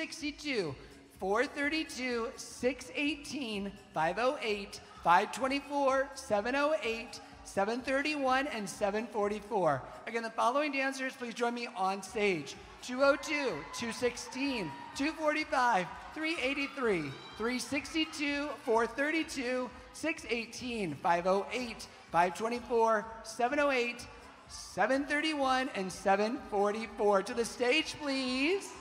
262, 432, 618, 508, 524, 708, 731, and 744. Again, the following dancers, please join me on stage. 202, 216, 245, 383, 362, 432, 618, 508, 524, 708, 731, and 744. To the stage, please.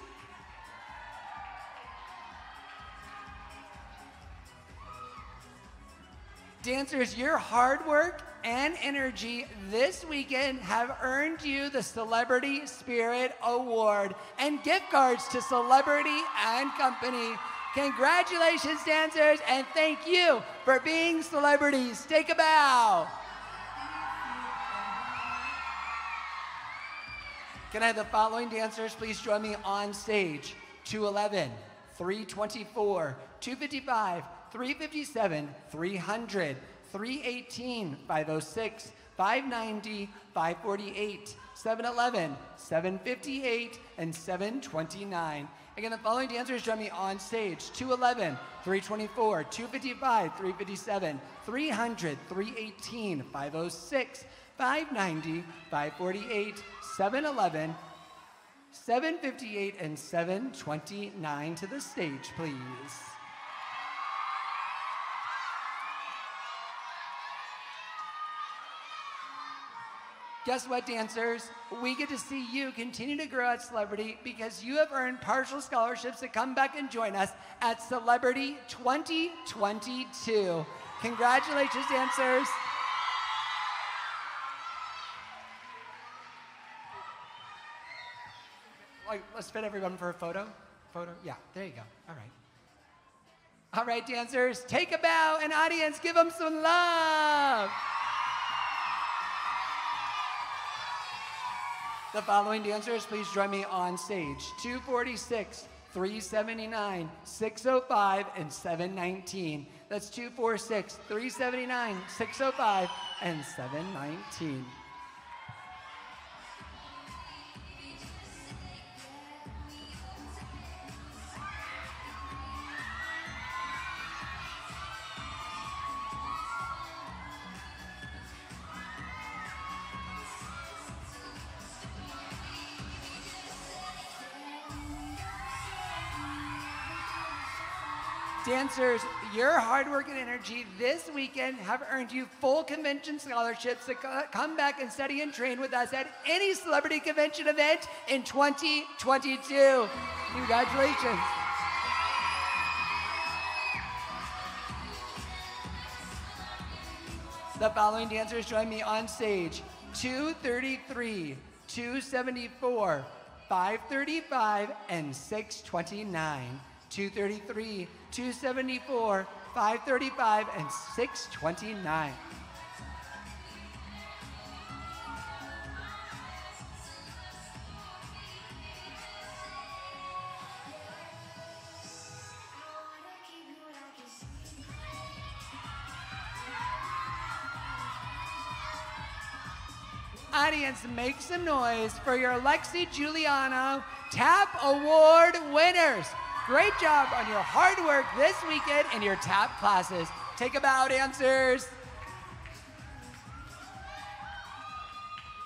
Dancers, your hard work and energy this weekend have earned you the Celebrity Spirit Award and gift cards to Celebrity and Company. Congratulations, dancers, and thank you for being celebrities. Take a bow. Can I have the following dancers please join me on stage? 211, 324, 255, 357, 300, 318, 506, 590, 548, 711, 758, and 729. Again, the following dancers join me on stage 211, 324, 255, 357, 300, 318, 506, 590, 548, 711, 758, and 729 to the stage, please. Guess what, dancers? We get to see you continue to grow at Celebrity because you have earned partial scholarships to come back and join us at Celebrity 2022. Congratulations, dancers. Like, let's fit everyone for a photo. Photo? Yeah, there you go. All right. All right, dancers, take a bow and audience, give them some love. The following dancers, please join me on stage. 246, 379, 605, and 719. That's 246, 379, 605, and 719. Dancers, your hard work and energy this weekend have earned you full convention scholarships to come back and study and train with us at any celebrity convention event in 2022. Congratulations. The following dancers join me on stage 233, 274, 535, and 629. 233, 274, 535, and 629. Audience, make some noise for your Lexi Giuliano TAP Award winners. Great job on your hard work this weekend in your TAP classes. Take a bow, dancers.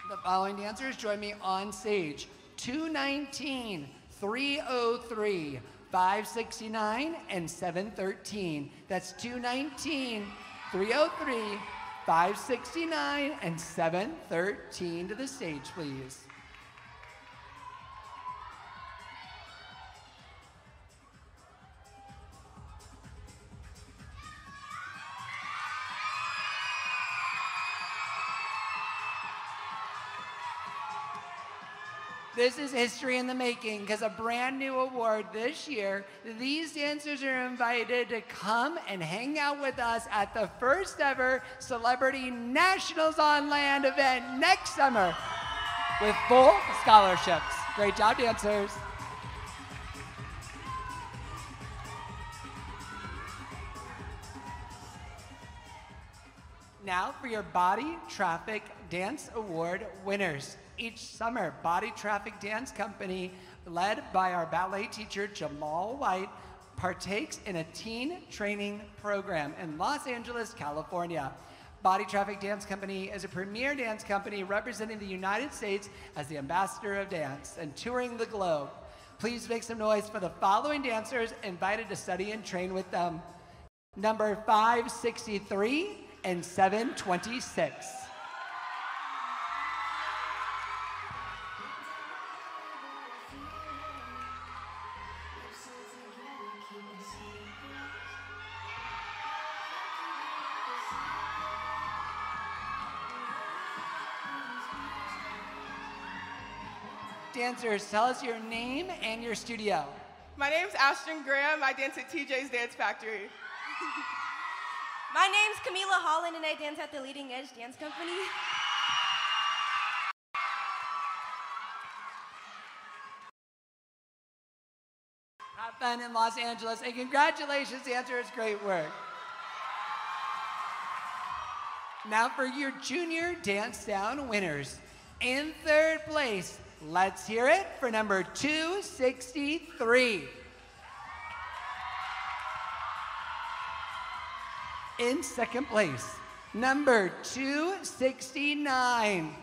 The following dancers join me on stage. 219, 303, 569, and 713. That's 219, 303, 569, and 713 to the stage, please. This is history in the making because a brand new award this year. These dancers are invited to come and hang out with us at the first ever Celebrity Nationals on Land event next summer with full scholarships. Great job, dancers. Now for your Body Traffic Dance Award winners. Each summer, Body Traffic Dance Company led by our ballet teacher Jamal White, partakes in a teen training program in Los Angeles, California. Body Traffic Dance Company is a premier dance company representing the United States as the ambassador of dance and touring the globe. Please make some noise for the following dancers invited to study and train with them. Number 563 and 726. Dancers, tell us your name and your studio. My name's Ashton Graham. I dance at TJ's Dance Factory. My name's Camila Holland, and I dance at the Leading Edge Dance Company. Have fun in Los Angeles, and congratulations, dancers, great work. Now for your junior dance down winners. In third place, let's hear it for number 263. In second place, number 269.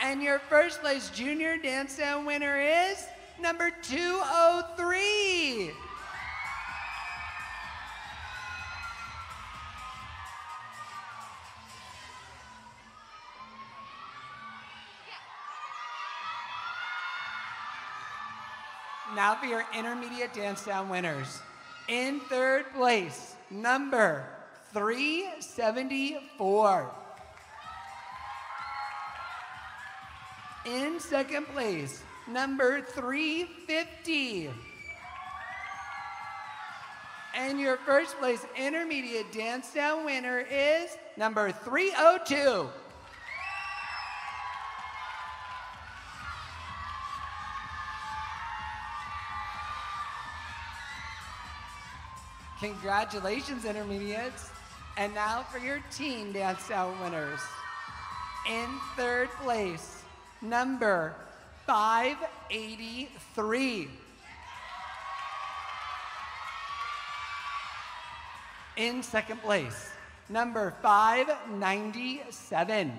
And your first place junior dance down winner is number 203. Now for your intermediate dance down winners. In third place, number 374. In second place, number 350. And your first place intermediate dance down winner is number 302. Congratulations, intermediates. And now for your teen dance down winners. In third place, number 583. In second place, number 597.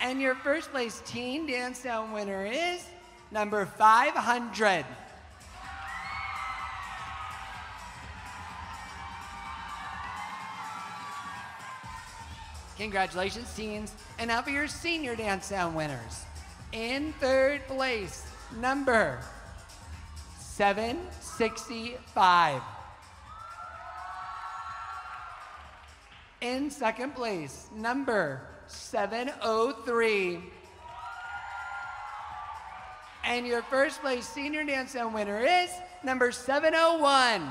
And your first place teen dance down winner is number 500. Congratulations, teens. And now for your senior dance down winners. In third place, number 765. In second place, number 703. And your first place senior dance down winner is number 701.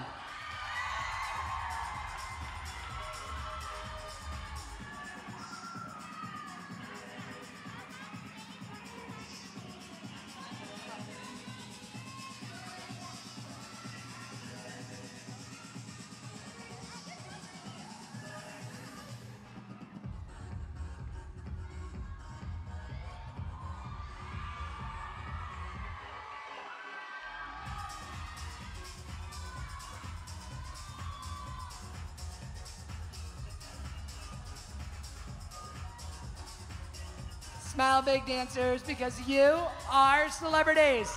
Smile big dancers because you are celebrities.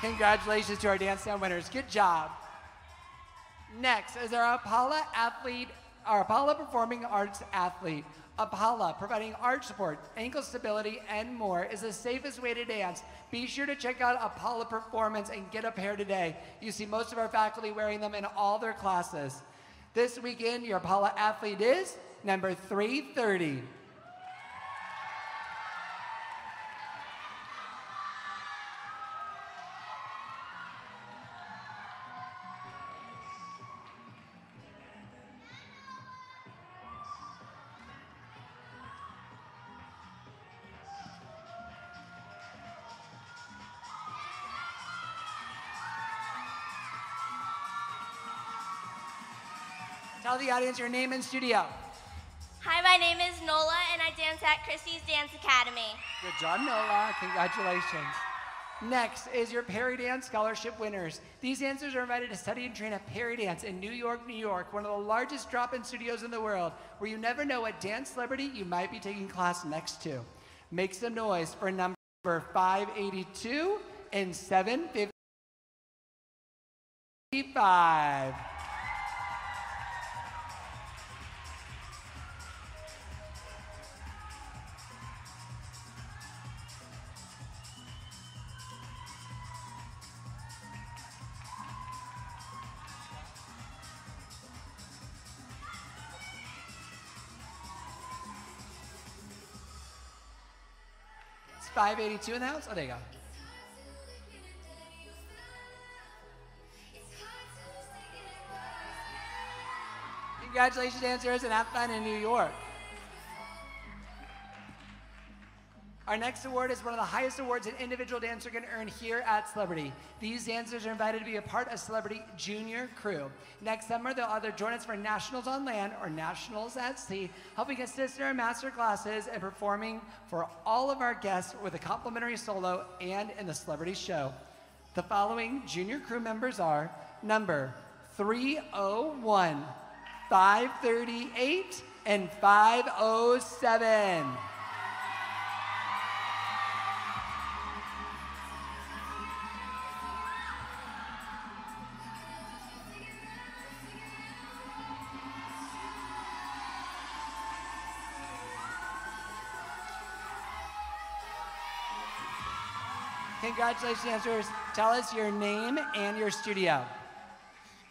Congratulations to our dance down winners. Good job. Next is our Apolla athlete, our Apolla Performing Arts athlete. Apolla, providing art support, ankle stability, and more, is the safest way to dance. Be sure to check out Apolla Performance and get a pair today. You see most of our faculty wearing them in all their classes. This weekend, your Apolla athlete is number 330. Tell the audience your name and studio. Hi, my name is Nola, and I dance at Christie's Dance Academy. Good job, Nola. Congratulations. Next is your Peridance Scholarship winners. These dancers are invited to study and train at Peridance in New York, New York, one of the largest drop-in studios in the world, where you never know what dance celebrity you might be taking class next to. Make some noise for number 582 and 755. 582 in the house? Oh, there you go. Congratulations, dancers, and have fun in New York. Our next award is one of the highest awards an individual dancer can earn here at Celebrity. These dancers are invited to be a part of Celebrity Junior Crew. Next summer, they'll either join us for Nationals on Land or Nationals at Sea, helping assist in our master classes and performing for all of our guests with a complimentary solo and in the Celebrity Show. The following Junior Crew members are number 301, 538, and 507. Congratulations, dancers. Tell us your name and your studio.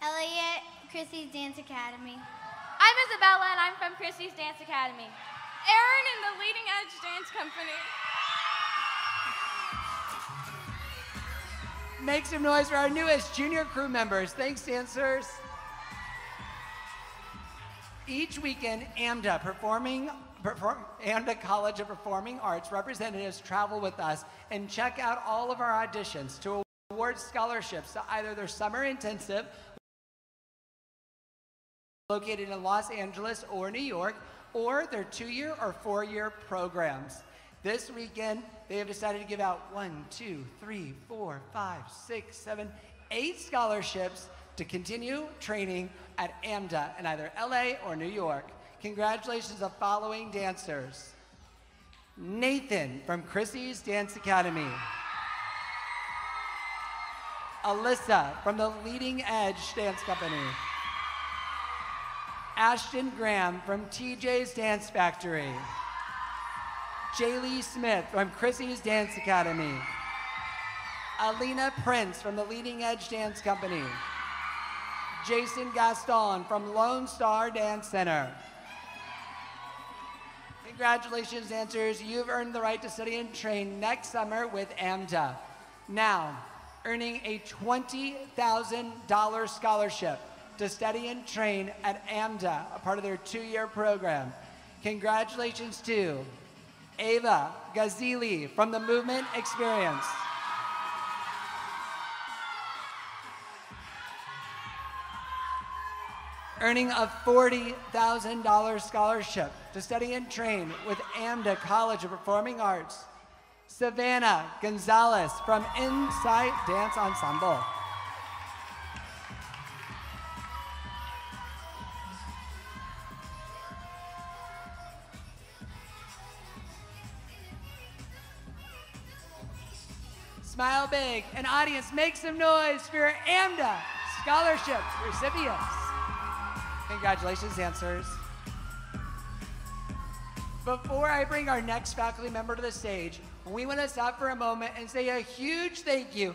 Elliot, Chrissy's Dance Academy. I'm Isabella, and I'm from Christie's Dance Academy. Erin in the Leading Edge Dance Company. Make some noise for our newest junior crew members. Thanks, dancers. Each weekend, AMDA performing perform, AMDA College of Performing Arts representatives travel with us and check out all of our auditions to award scholarships to either their summer intensive located in Los Angeles or New York, or their two-year or four-year programs. This weekend, they have decided to give out one, two, three, four, five, six, seven, eight scholarships to continue training at AMDA in either LA or New York. Congratulations to the following dancers. Nathan from Chrissy's Dance Academy. Alyssa from the Leading Edge Dance Company. Ashton Graham from TJ's Dance Factory. Jaylee Smith from Chrissy's Dance Academy. Alina Prince from the Leading Edge Dance Company. Jason Gaston from Lone Star Dance Center. Congratulations, dancers. You've earned the right to study and train next summer with AMDA. Now, earning a $20,000 scholarship to study and train at AMDA, a part of their two-year program. Congratulations to Ava Gazili from the Movement Experience. Earning a $40,000 scholarship to study and train with AMDA College of Performing Arts. Savannah Gonzalez from Insight Dance Ensemble. Smile big. And audience, make some noise for your AMDA scholarship recipients. Congratulations, dancers. Before I bring our next faculty member to the stage, we want to stop for a moment and say a huge thank you